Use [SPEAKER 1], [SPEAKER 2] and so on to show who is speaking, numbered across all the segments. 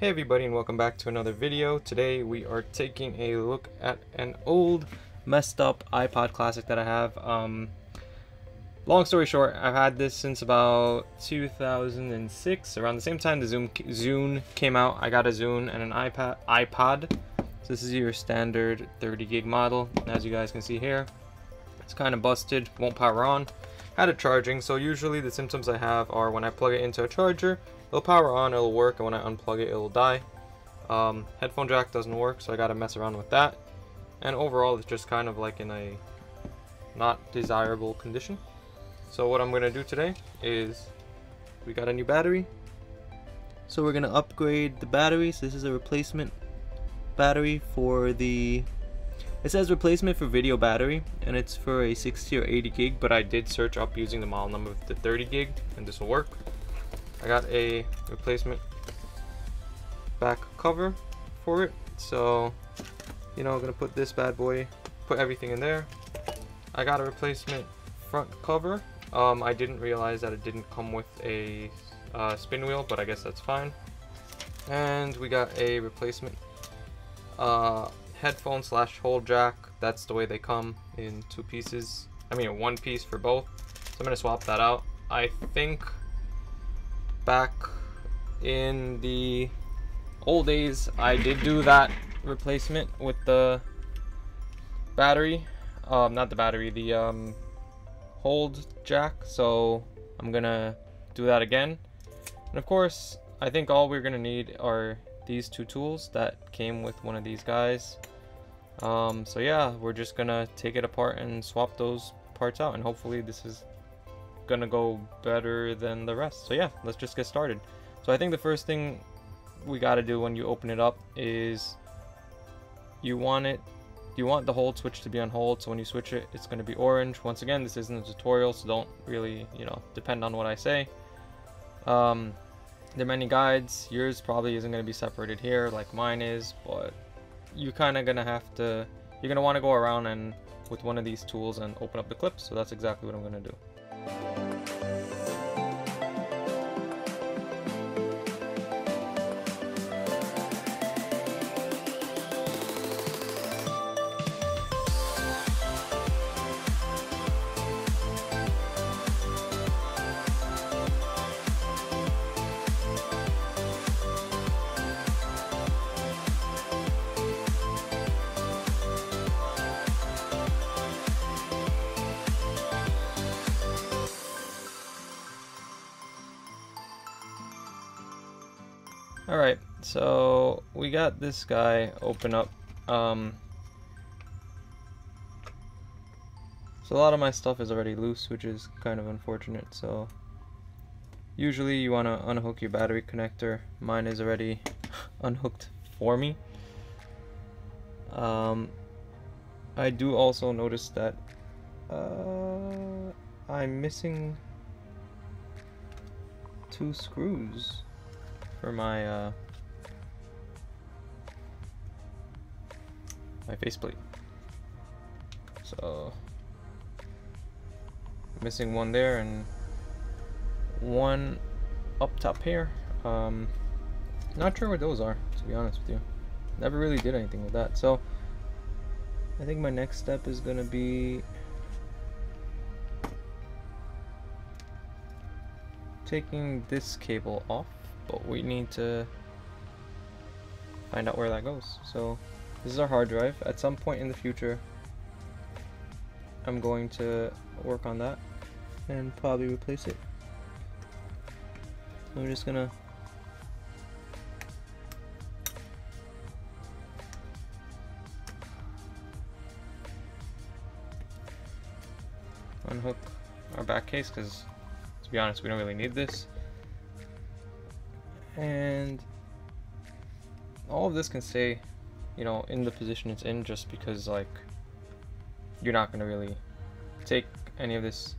[SPEAKER 1] Hey everybody and welcome back to another video. Today we are taking a look at an old messed up iPod Classic that I have. Um, long story short, I've had this since about 2006. Around the same time the Zoom Zune came out, I got a Zune and an iPad. iPod. So this is your standard 30 gig model. As you guys can see here, it's kind of busted, won't power on. Had it charging, so usually the symptoms I have are when I plug it into a charger, It'll power on, it'll work, and when I unplug it, it'll die. Um, headphone jack doesn't work, so I gotta mess around with that. And overall, it's just kind of like in a not desirable condition. So what I'm gonna do today is, we got a new battery. So we're gonna upgrade the batteries. This is a replacement battery for the it says replacement for video battery and it's for a 60 or 80 gig but I did search up using the model number of the 30 gig and this will work I got a replacement back cover for it. So, you know, I'm gonna put this bad boy, put everything in there. I got a replacement front cover. Um, I didn't realize that it didn't come with a uh, spin wheel, but I guess that's fine. And we got a replacement uh, headphone slash hold jack. That's the way they come in two pieces. I mean, one piece for both. So I'm gonna swap that out. I think back in the old days, I did do that replacement with the battery. Um, not the battery, the um, hold jack. So I'm gonna do that again. And of course, I think all we're gonna need are these two tools that came with one of these guys. Um, so yeah, we're just gonna take it apart and swap those parts out and hopefully this is gonna go better than the rest. So yeah, let's just get started. So I think the first thing we gotta do when you open it up is you want it you want the hold switch to be on hold so when you switch it it's going to be orange once again this isn't a tutorial so don't really you know depend on what I say um, there are many guides. Yours probably isn't going to be separated here like mine is but you're kind of gonna have to you're gonna want to go around and with one of these tools and open up the clips so that's exactly what I'm gonna do Alright, so we got this guy open up. Um, so a lot of my stuff is already loose, which is kind of unfortunate. So usually you want to unhook your battery connector. Mine is already unhooked for me. Um, I do also notice that uh, I'm missing two screws for my uh, my faceplate. So missing one there and one up top here. Um, not sure what those are, to be honest with you. Never really did anything with that. So I think my next step is gonna be taking this cable off but we need to find out where that goes. So this is our hard drive. At some point in the future, I'm going to work on that and probably replace it. So I'm just gonna unhook our back case because to be honest we don't really need this and all of this can stay you know in the position it's in just because like you're not going to really take any of this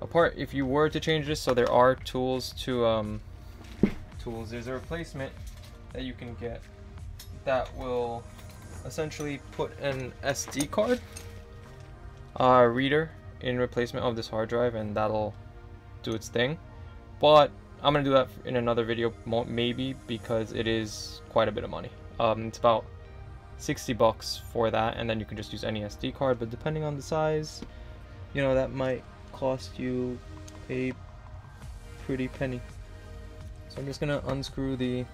[SPEAKER 1] apart if you were to change this. So there are tools to um tools. There's a replacement that you can get that will essentially put an SD card uh, reader in replacement of this hard drive and that'll do its thing. But I'm gonna do that in another video, maybe because it is quite a bit of money. Um, it's about 60 bucks for that, and then you can just use any SD card. But depending on the size, you know, that might cost you a pretty penny. So I'm just gonna unscrew the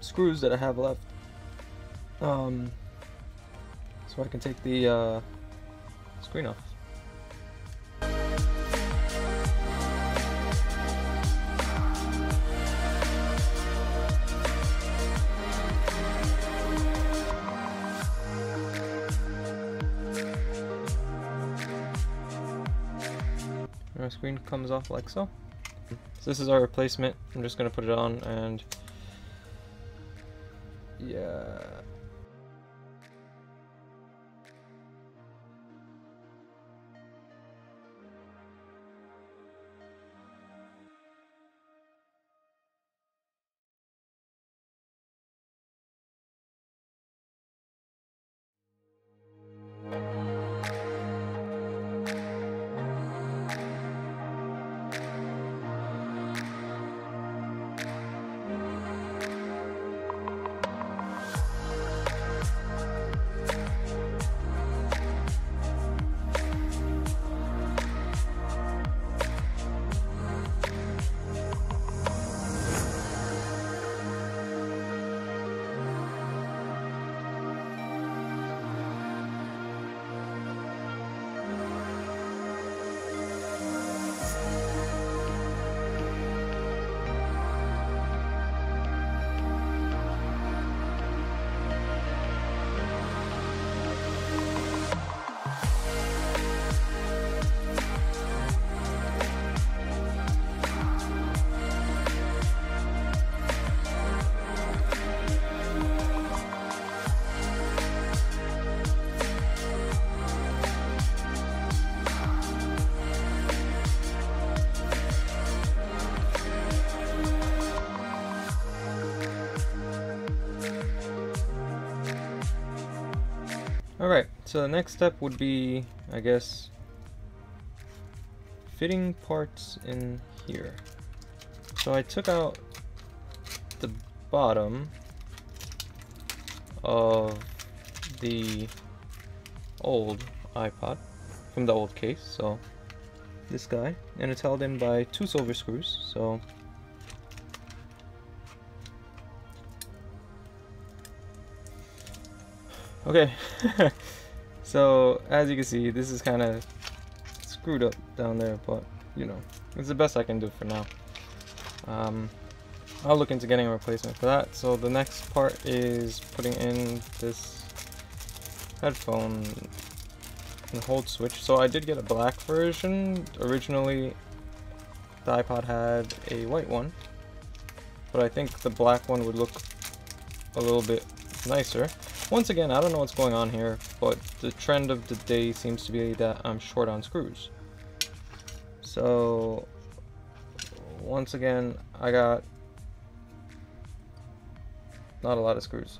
[SPEAKER 1] screws that I have left. Um, so I can take the uh, screen off. Screen comes off like so. So this is our replacement. I'm just gonna put it on and yeah. So the next step would be, I guess, fitting parts in here. So I took out the bottom of the old iPod from the old case, so this guy, and it's held in by two silver screws, so Okay, so as you can see, this is kind of screwed up down there, but you know, it's the best I can do for now. Um, I'll look into getting a replacement for that. So the next part is putting in this headphone and hold switch. So I did get a black version. Originally, the iPod had a white one, but I think the black one would look a little bit nicer. Once again, I don't know what's going on here, but the trend of the day seems to be that I'm short on screws. So, once again, I got not a lot of screws.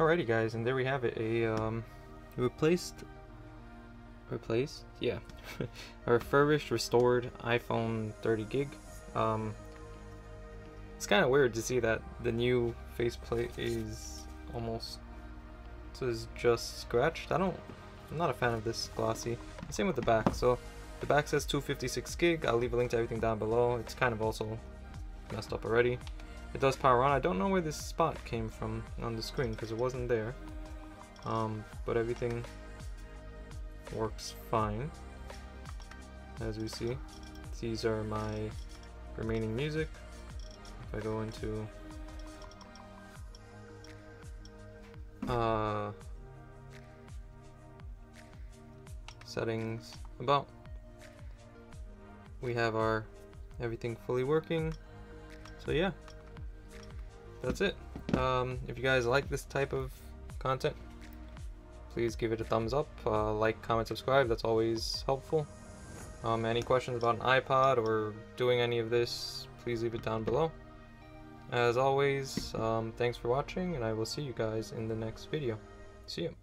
[SPEAKER 1] Alrighty guys, and there we have it, a um, replaced, replaced? Yeah, a refurbished, restored iPhone 30 gig. Um, it's kind of weird to see that the new faceplate is almost is just scratched. I don't, I'm not a fan of this glossy. Same with the back. So the back says 256 gig. I'll leave a link to everything down below. It's kind of also messed up already. It does power on. I don't know where this spot came from on the screen because it wasn't there. Um, but everything works fine. as we see. These are my remaining music. If I go into uh, settings about we have our everything fully working so yeah that's it. Um, if you guys like this type of content please give it a thumbs up uh, like comment subscribe. That's always helpful. Um, any questions about an iPod or doing any of this please leave it down below. As always um, thanks for watching and I will see you guys in the next video. See you